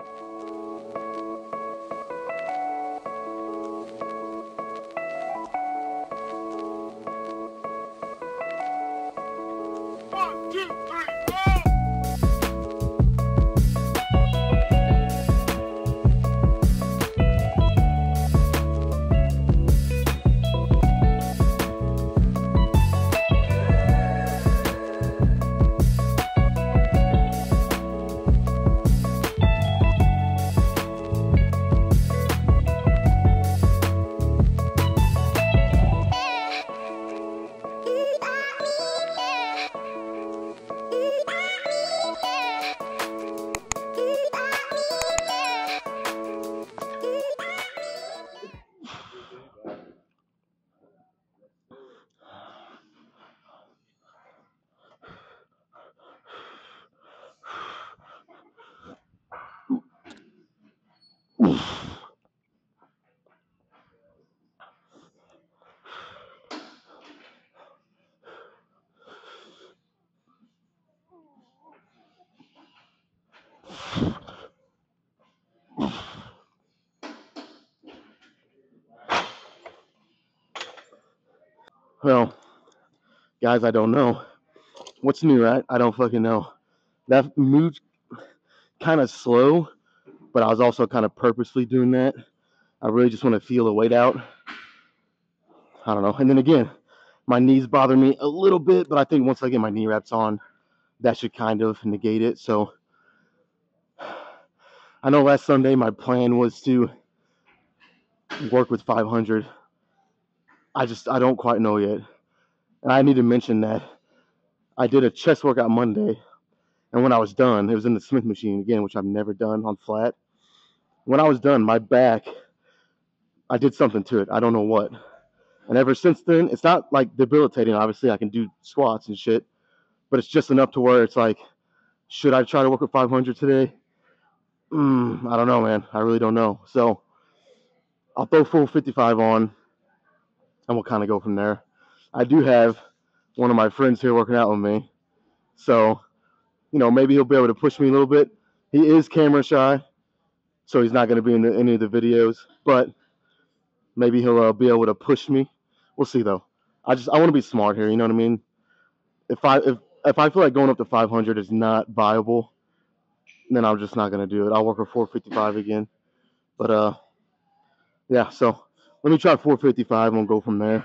Three, four. Well, guys, I don't know. What's new, right? I don't fucking know. That moved kind of slow, but I was also kind of purposely doing that. I really just want to feel the weight out. I don't know. And then again, my knees bother me a little bit, but I think once I get my knee wraps on, that should kind of negate it. So I know last Sunday my plan was to work with 500. I just I don't quite know yet. And I need to mention that I did a chest workout Monday, and when I was done, it was in the Smith machine again, which I've never done on flat. When I was done, my back, I did something to it. I don't know what. And ever since then, it's not like debilitating. Obviously, I can do squats and shit, but it's just enough to where it's like, should I try to work with 500 today? Mm, I don't know, man. I really don't know. So I'll throw full 55 on, and we'll kind of go from there. I do have one of my friends here working out with me. So, you know, maybe he'll be able to push me a little bit. He is camera shy, so he's not going to be in the, any of the videos, but maybe he'll uh, be able to push me. We'll see though. I just I want to be smart here, you know what I mean? If I if if I feel like going up to 500 is not viable, then I'm just not going to do it. I'll work for 455 again. But uh yeah, so let me try 455 and we'll go from there.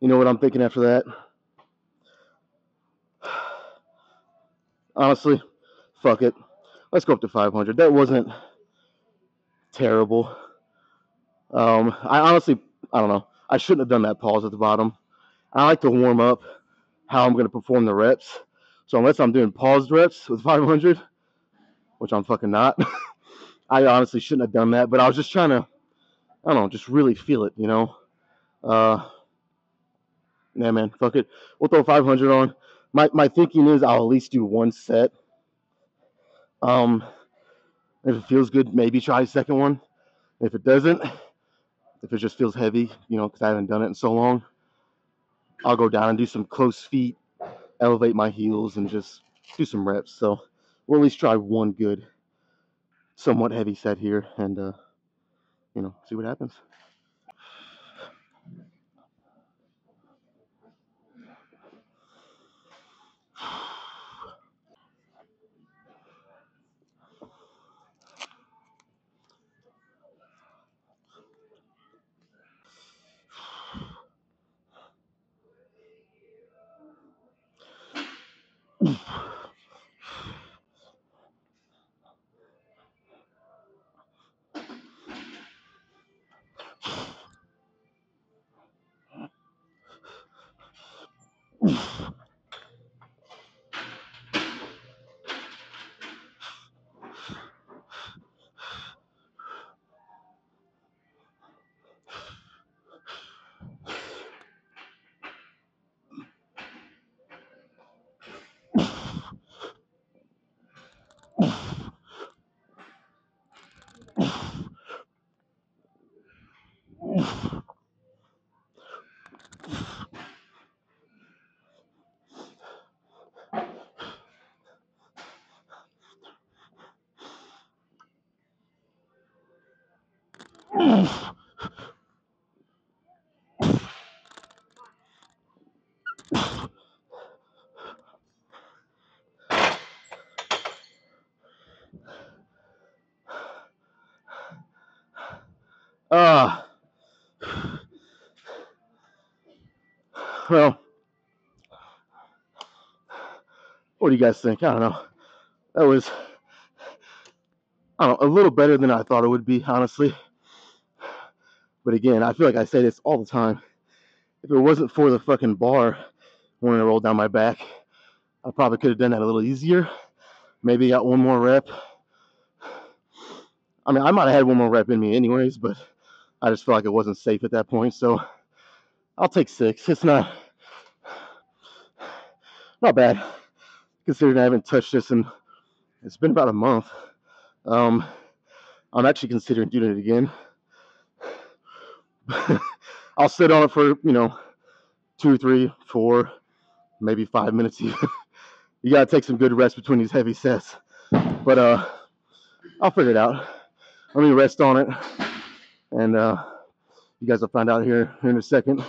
You know what I'm thinking after that? Honestly, fuck it. Let's go up to 500. That wasn't terrible. Um, I honestly, I don't know. I shouldn't have done that pause at the bottom. I like to warm up how I'm going to perform the reps. So unless I'm doing paused reps with 500, which I'm fucking not, I honestly shouldn't have done that. But I was just trying to, I don't know, just really feel it, you know. Uh, yeah, man, fuck it. We'll throw 500 on. My my thinking is I'll at least do one set. Um, if it feels good, maybe try a second one. If it doesn't, if it just feels heavy, you know, because I haven't done it in so long, I'll go down and do some close feet, elevate my heels, and just do some reps. So we'll at least try one good, somewhat heavy set here, and uh, you know, see what happens. Mm-hmm. Well, what do you guys think? I don't know. That was, I don't know, a little better than I thought it would be, honestly. But again, I feel like I say this all the time. If it wasn't for the fucking bar when it rolled down my back, I probably could have done that a little easier. Maybe got one more rep. I mean, I might have had one more rep in me anyways, but I just felt like it wasn't safe at that point. So I'll take six. It's not not bad considering I haven't touched this in it's been about a month. Um, I'm actually considering doing it again. I'll sit on it for you know two, three, four, maybe five minutes. You gotta take some good rest between these heavy sets, but uh, I'll figure it out. Let me rest on it, and uh, you guys will find out here, here in a second.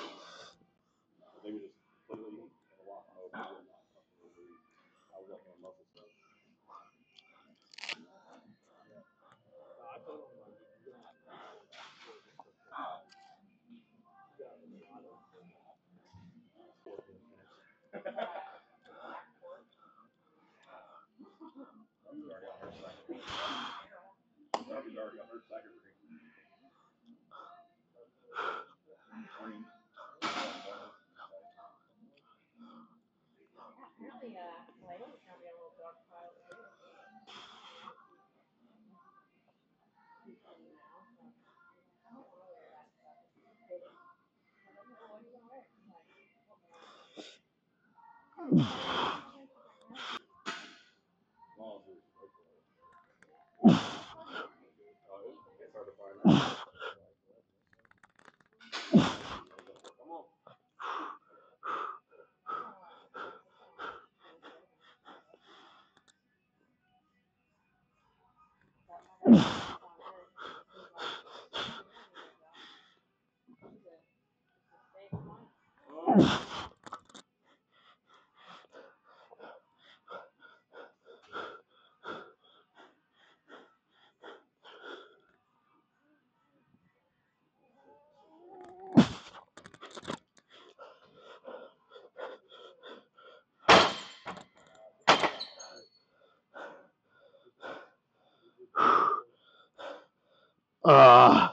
yeah. Well, I don't count a little dog pile. Uh,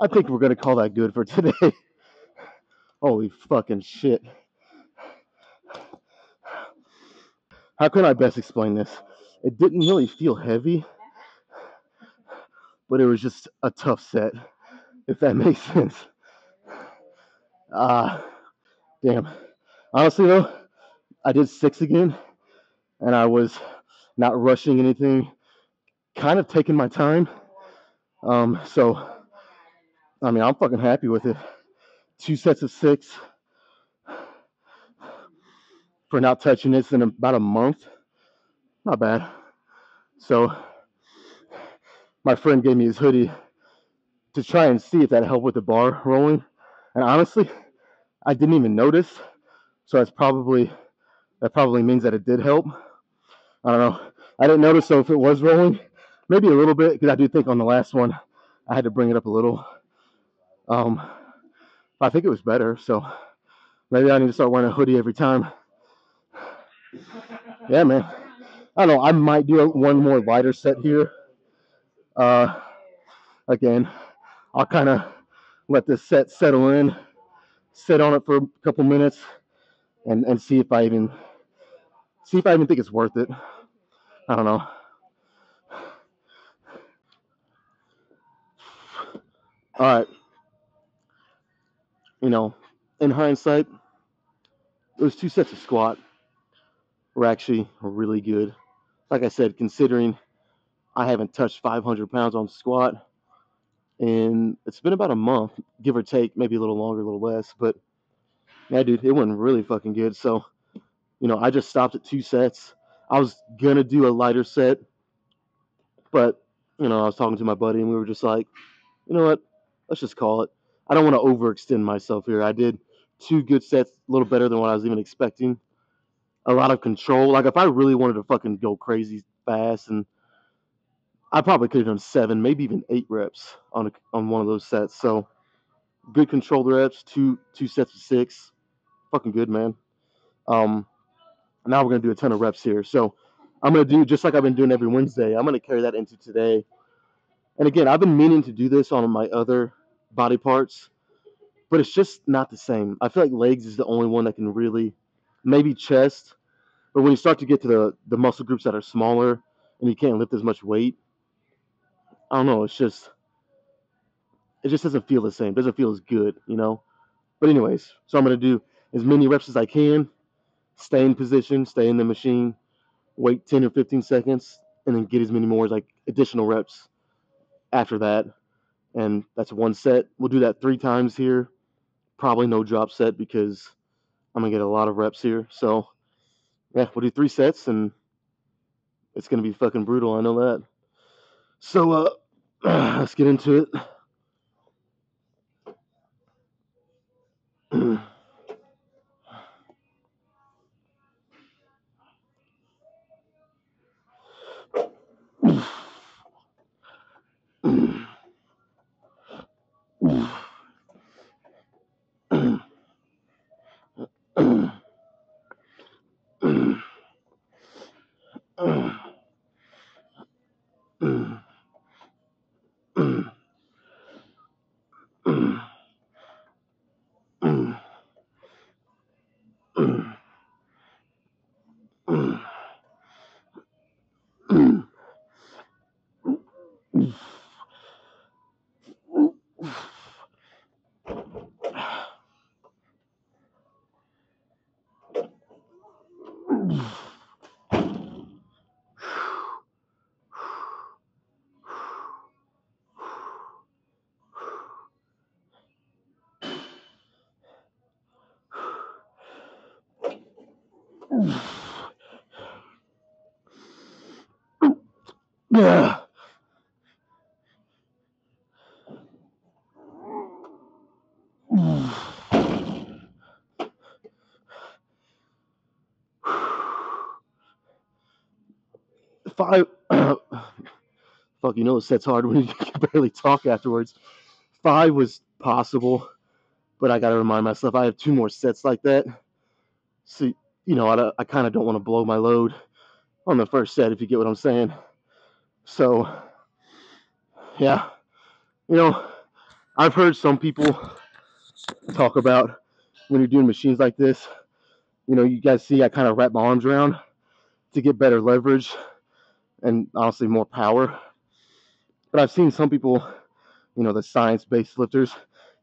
I think we're gonna call that good for today. Holy fucking shit. How can I best explain this? It didn't really feel heavy, but it was just a tough set, if that makes sense. Ah, damn. Honestly though, I did six again, and I was not rushing anything, kind of taking my time. Um, so I mean, I'm fucking happy with it. Two sets of six for not touching this in about a month. Not bad. So my friend gave me his hoodie to try and see if that helped with the bar rolling. And honestly, I didn't even notice. So that's probably that probably means that it did help. I don't know. I didn't notice so if it was rolling, maybe a little bit because I do think on the last one I had to bring it up a little. Um, I think it was better. So maybe I need to start wearing a hoodie every time. Yeah, man. I don't know. I might do one more lighter set here. Uh, again, I'll kind of let this set settle in, sit on it for a couple minutes, and and see if I even see if I even think it's worth it. I don't know. All right. You know, in hindsight, those two sets of squat were actually really good. Like I said, considering I haven't touched 500 pounds on squat, and it's been about a month, give or take, maybe a little longer, a little less. But Yeah, dude, it went really fucking good. So, you know, I just stopped at two sets. I was gonna do a lighter set, but you know, I was talking to my buddy and we were just like, you know what? Let's just call it. I don't want to overextend myself here. I did two good sets, a little better than what I was even expecting. A lot of control. Like if I really wanted to fucking go crazy fast, and I probably could have done seven, maybe even eight reps on a, on one of those sets. So good controlled reps, two two sets of six, fucking good, man. Um, now we're gonna do a ton of reps here. So I'm gonna do just like I've been doing every Wednesday. I'm gonna carry that into today. And again, I've been meaning to do this on my other body parts, but it's just not the same. I feel like legs is the only one that can really, maybe chest, but when you start to get to the the muscle groups that are smaller and you can't lift as much weight, I don't know. It's just it just doesn't feel the same. It doesn't feel as good, you know. But anyways, so I'm gonna do as many reps as I can, stay in position, stay in the machine, wait 10 or 15 seconds, and then get as many more like additional reps after that. And that's one set. We'll do that three times here. Probably no drop set because I'm gonna get a lot of reps here. So yeah, we'll do three sets and it's gonna be fucking brutal. I know that. So uh, let's get into it. Yeah. Five. Fuck, you know, it sets hard when you can barely talk afterwards. Five was possible, but I got to remind myself I have two more sets like that. So, you know, I, I kind of don't want to blow my load on the first set, if you get what I'm saying. So, yeah, you know, I've heard some people talk about when you're doing machines like this, you know, you guys see I kind of wrap my arms around to get better leverage and honestly more power. But I've seen some people, you know, the science based lifters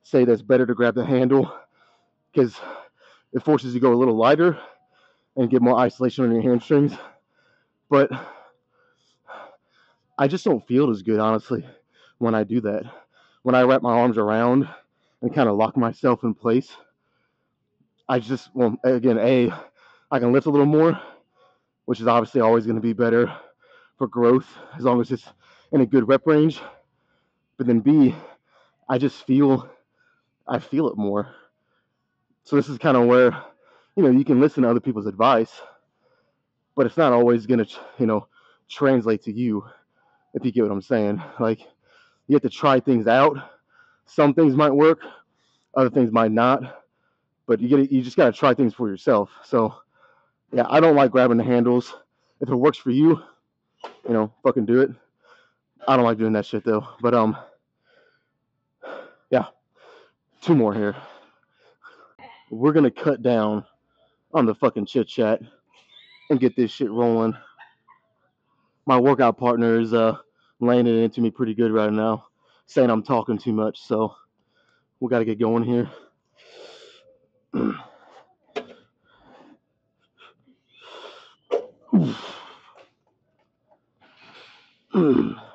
say that's better to grab the handle because it forces you to go a little lighter and get more isolation on your hamstrings. But I just don't feel as good, honestly, when I do that. When I wrap my arms around and kind of lock myself in place, I just, well, again, A, I can lift a little more, which is obviously always going to be better for growth as long as it's in a good rep range. But then B, I just feel, I feel it more. So this is kind of where, you know, you can listen to other people's advice, but it's not always going to, you know, translate to you, if you get what I'm saying. Like, you have to try things out. Some things might work, other things might not, but you get you just got to try things for yourself. So, yeah, I don't like grabbing the handles. If it works for you, you know, fucking do it. I don't like doing that shit though. But um, yeah, two more here. We're gonna cut down on the fucking chit chat and get this shit rolling. My workout partner is uh laying it into me pretty good right now, saying I'm talking too much. So we got to get going here. Uh,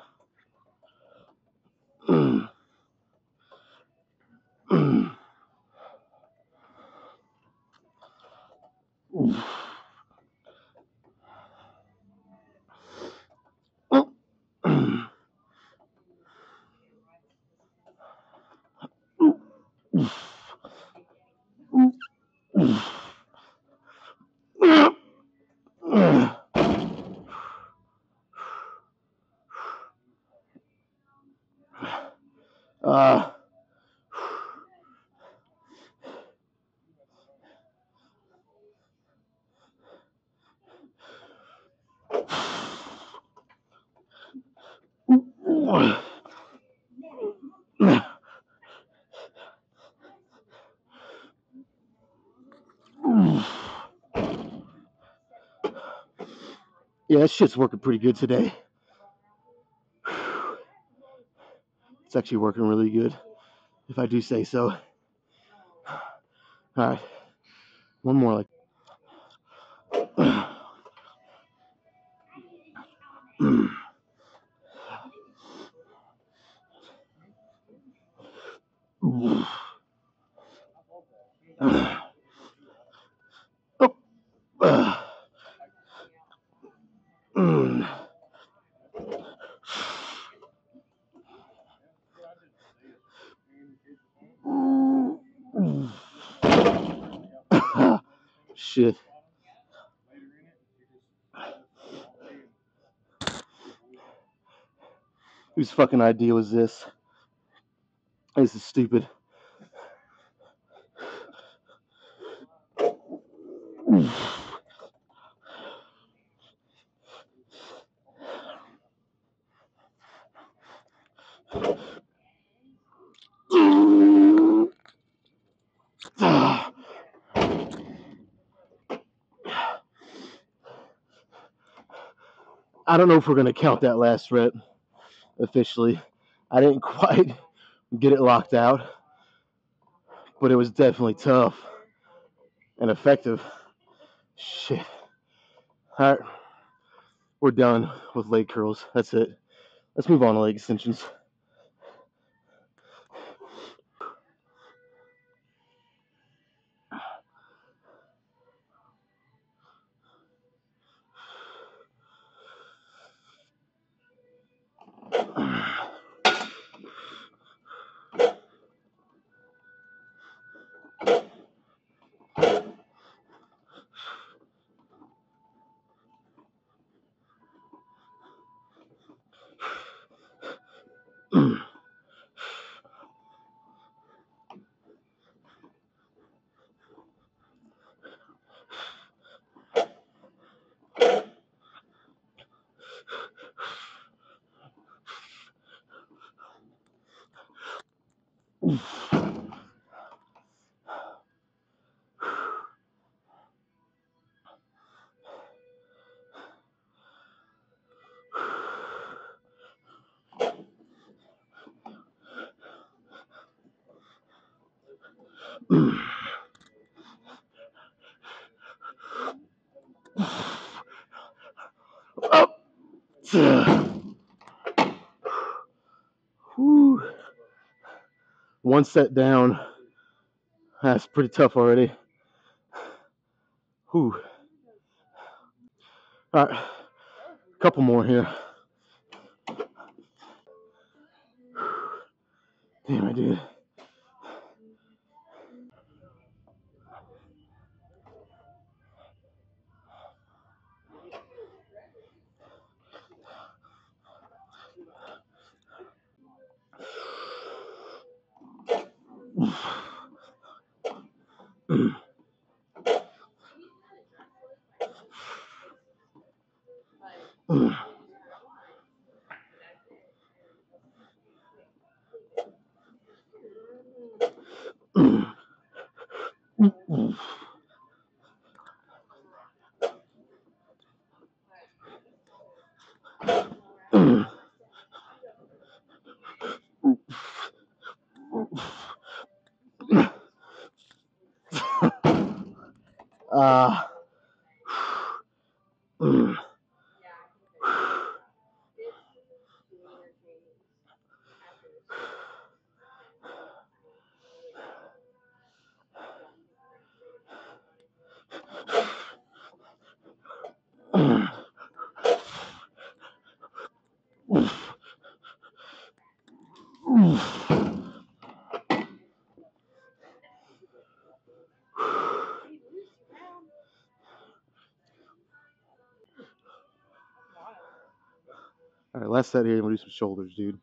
yeah, that shit's working pretty good today. It's actually working really good, if I do say so. All right, one more like. Shit. Whose fucking idea was this? This is stupid. I don't know if we're gonna count that last rep officially. I didn't quite get it locked out, but it was definitely tough and effective. Shit. All right, we're done with leg curls. That's it. Let's move on to leg extensions. One set down. That's pretty tough already. Whew. All right, a couple more here. Damn, I did. Oof. Uh, All right, last set here. We'll do some shoulders, dude.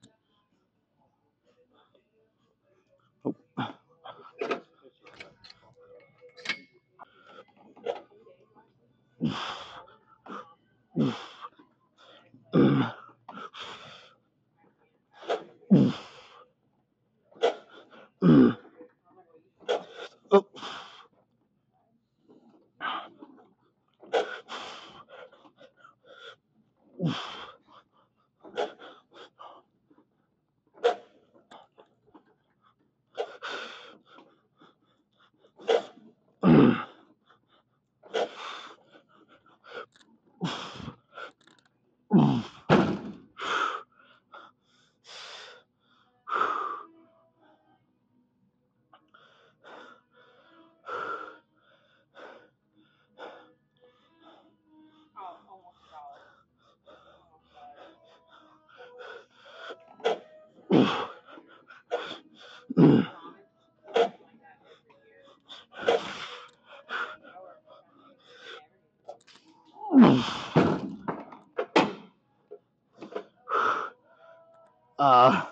Uh,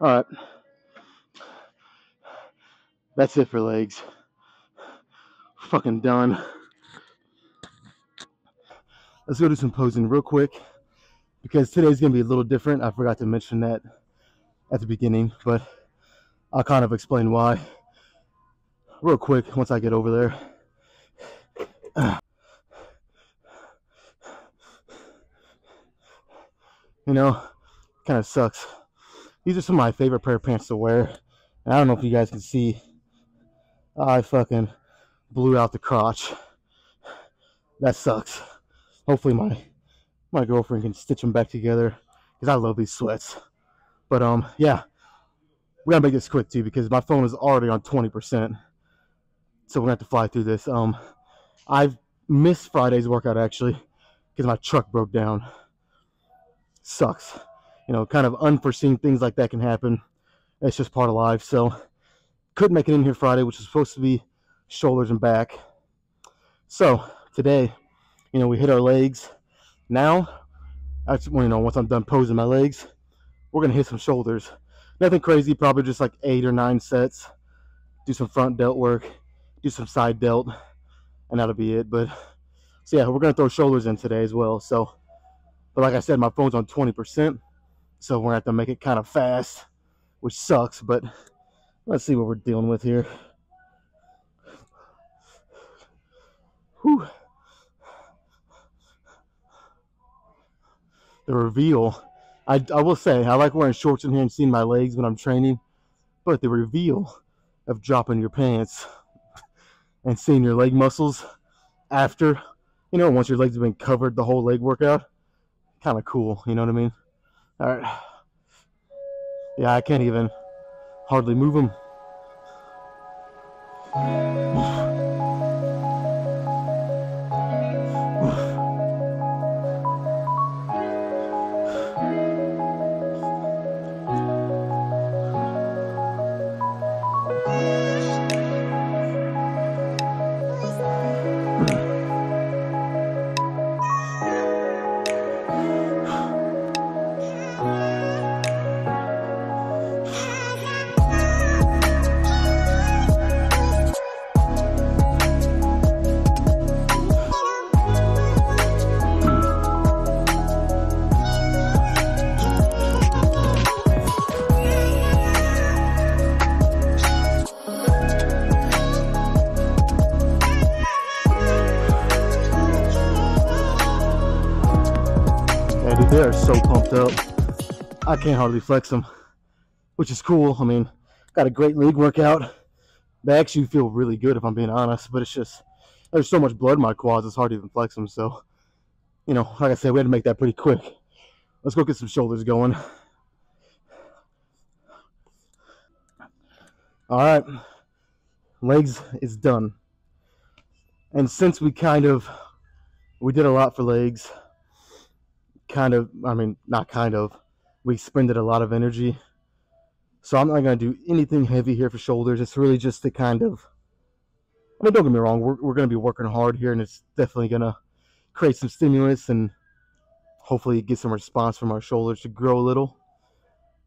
all right. That's it for legs. Fucking done. Let's go do some posing real quick because today's gonna be a little different. I forgot to mention that at the beginning, but I'll kind of explain why real quick once I get over there. You know, kind of sucks. These are some of my favorite pair of pants to wear. And I don't know if you guys can see. I fucking blew out the crotch. That sucks. Hopefully my my girlfriend can stitch them back together because I love these sweats. But um, yeah, we gotta make this quick too because my phone is already on 20%. So we're gonna have to fly through this. Um, I've missed Friday's workout actually because my truck broke down sucks. You know, kind of unforeseen things like that can happen. It's just part of life. So couldn't make it in here Friday, which was supposed to be shoulders and back. So today, you know, we hit our legs. Now, that's when you know, once I'm done posing my legs, we're gonna hit some shoulders. Nothing crazy, probably just like eight or nine sets. Do some front delt work, do some side delt, and that'll be it. But so yeah, we're gonna throw shoulders in today as well. So but like I said, my phone's on 20%. So we're gonna have to make it kind of fast, which sucks, but let's see what we're dealing with here. Whew. The reveal. I, I will say, I like wearing shorts in here and seeing my legs when I'm training, but the reveal of dropping your pants and seeing your leg muscles after, you know, once your legs have been covered the whole leg workout, kind of cool. You know what I mean? All right. Yeah, I can't even hardly move them. So up. I can't hardly flex them, which is cool. I mean, got a great leg workout. They actually feel really good, if I'm being honest. But it's just there's so much blood in my quads, it's hard to even flex them. So, you know, like I said, we had to make that pretty quick. Let's go get some shoulders going. All right, legs is done. And since we kind of we did a lot for legs, kind of, I mean, not kind of, we expended a lot of energy. So I'm not going to do anything heavy here for shoulders. It's really just to kind of, I mean, don't get me wrong, we're, we're going to be working hard here and it's definitely going to create some stimulus and hopefully get some response from our shoulders to grow a little.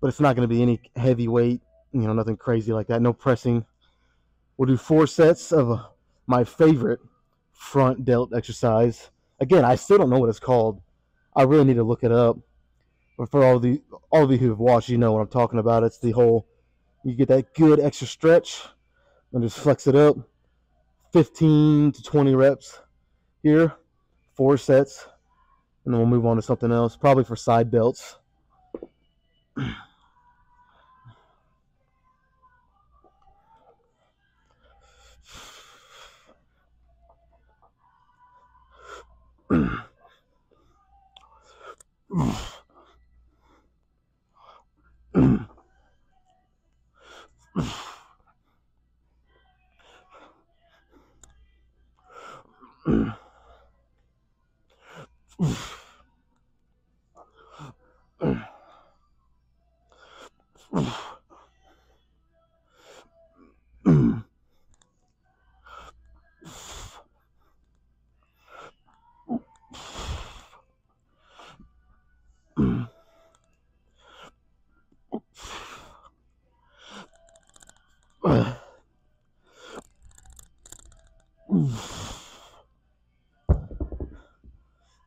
But it's not going to be any heavy weight, you know, nothing crazy like that. No pressing. We'll do four sets of my favorite front delt exercise. Again, I still don't know what it's called. I really need to look it up. But for all the all of you who have watched, you know what I'm talking about. It's the whole you get that good extra stretch and just flex it up. 15 to 20 reps here, four sets, and then we'll move on to something else, probably for side Oof.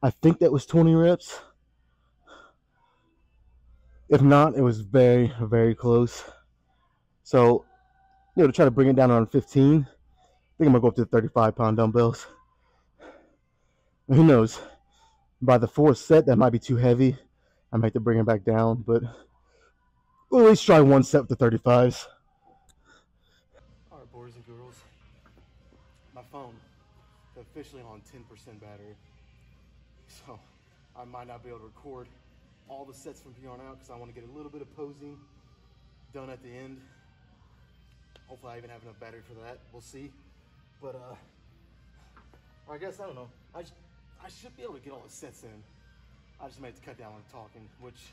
I think that was 20 reps. If not, it was very, very close. So, you know, to try to bring it down on 15, I think I'm gonna go up to the 35 pound dumbbells. Who knows? By the fourth set, that might be too heavy. I might have to bring it back down, but we'll at least try one set the 35s. Officially on 10% battery, so I might not be able to record all the sets from here on out because I want to get a little bit of posing done at the end. Hopefully, I even have enough battery for that. We'll see. But uh, I guess I don't know. I sh- I should be able to get all the sets in. I just have to cut down on talking, which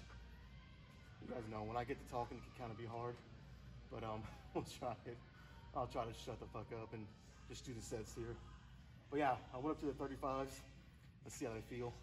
you guys know when I get to talking, it can kind of be hard. But um, we'll try it. I'll try to shut the fuck up and just do the sets here. But yeah, I went up to the 35s. Let's see how they feel.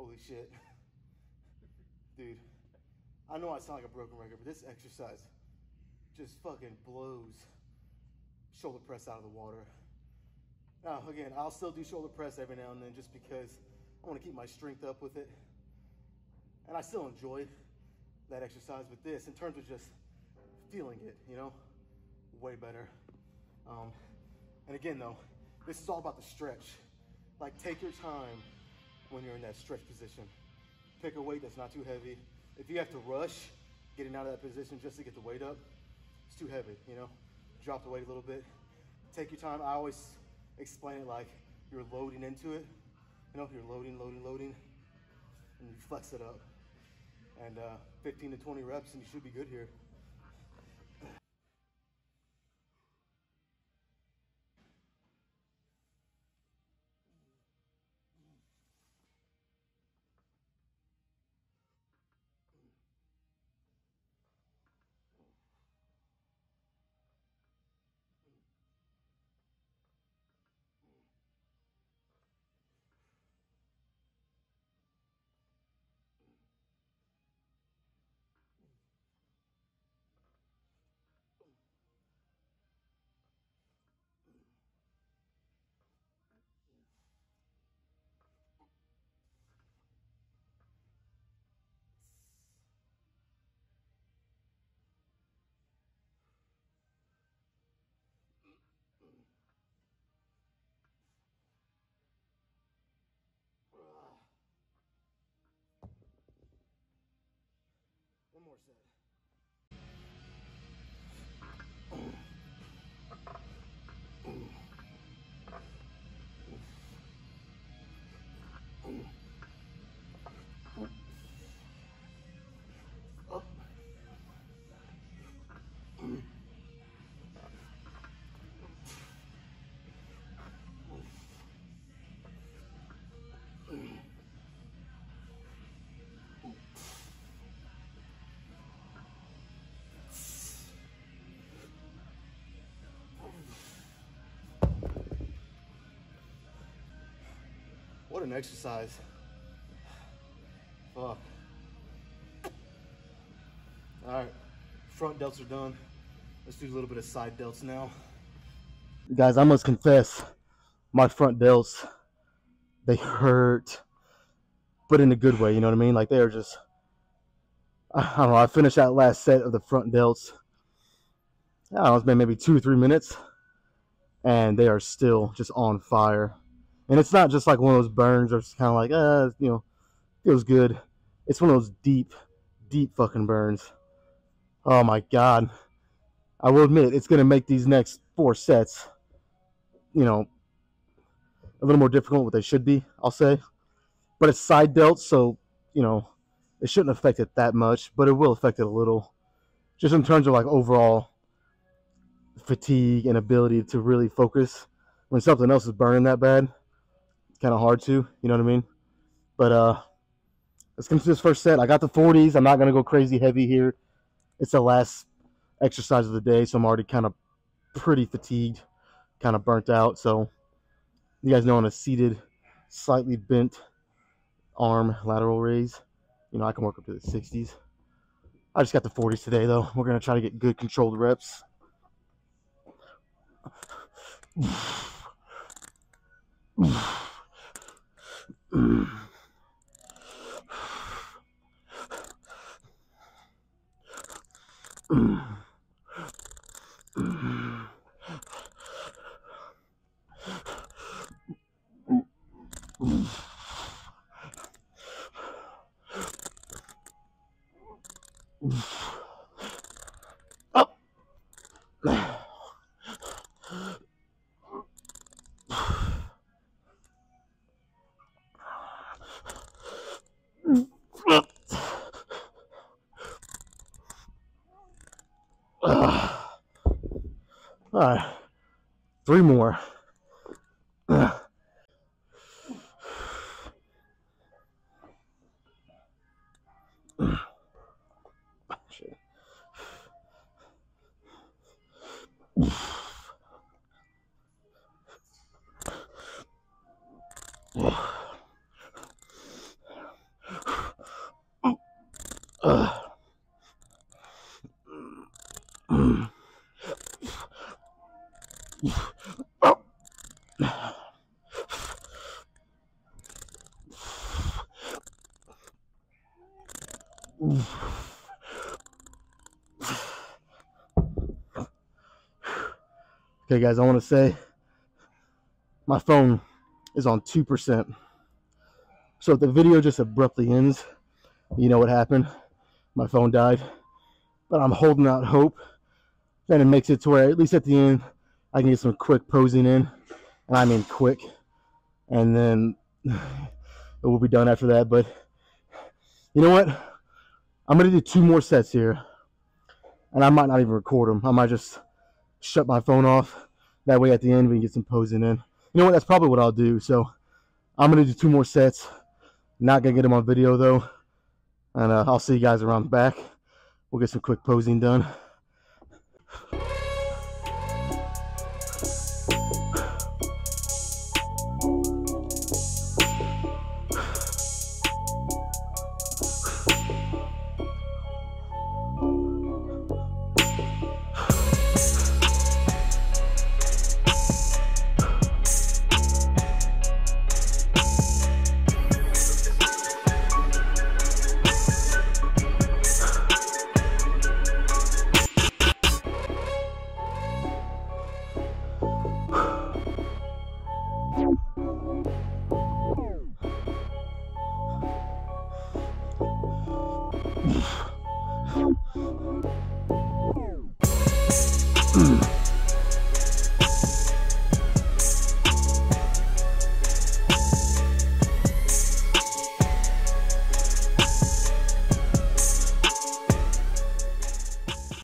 Holy shit. Dude, I know I sound like a broken record, but this exercise just fucking blows shoulder press out of the water. Now, again, I'll still do shoulder press every now and then just because I want to keep my strength up with it. And I still enjoy that exercise, but this, in terms of just feeling it, you know, way better. Um, and again, though, this is all about the stretch. Like, take your time when you're in that stretch position. Pick a weight that's not too heavy. If you have to rush getting out of that position just to get the weight up, it's too heavy, you know? Drop the weight a little bit. Take your time. I always explain it like you're loading into it. You know, you're loading, loading, loading, and you flex it up. And uh, 15 to 20 reps, and you should be good here. it. What an exercise. Fuck. All right, front delts are done. Let's do a little bit of side delts now. Guys, I must confess, my front delts, they hurt, but in a good way, you know what I mean? Like they are just, I don't know, I finished that last set of the front delts. I don't know, it's been maybe two or three minutes, and they are still just on fire. And it's not just like one of those burns or it's kind of like, uh, you know, feels good. It's one of those deep, deep fucking burns. Oh my god. I will admit it's gonna make these next four sets, you know, a little more difficult what they should be, I'll say. But it's side delt, so you know, it shouldn't affect it that much, but it will affect it a little. Just in terms of like overall fatigue and ability to really focus when something else is burning that bad. Kind of hard to, you know what I mean? But uh let's get into this first set. I got the 40s. I'm not gonna go crazy heavy here. It's the last exercise of the day, so I'm already kind of pretty fatigued, kind of burnt out. So you guys know on a seated, slightly bent arm lateral raise, you know, I can work up to the 60s. I just got the 40s today though. We're gonna try to get good controlled reps. Up. Ugh. Okay, guys, I want to say my phone is on 2%. So if the video just abruptly ends, you know what happened. My phone died. But I'm holding out hope that it makes it to where, at least at the end, I can get some quick posing in. And I mean quick. And then it will be done after that. But you know what? I'm going to do two more sets here. And I might not even record them. I might just shut my phone off. That way at the end we can get some posing in. You know what? That's probably what I'll do. So I'm going to do two more sets. Not going to get them on video though. And uh, I'll see you guys around the back. We'll get some quick posing done.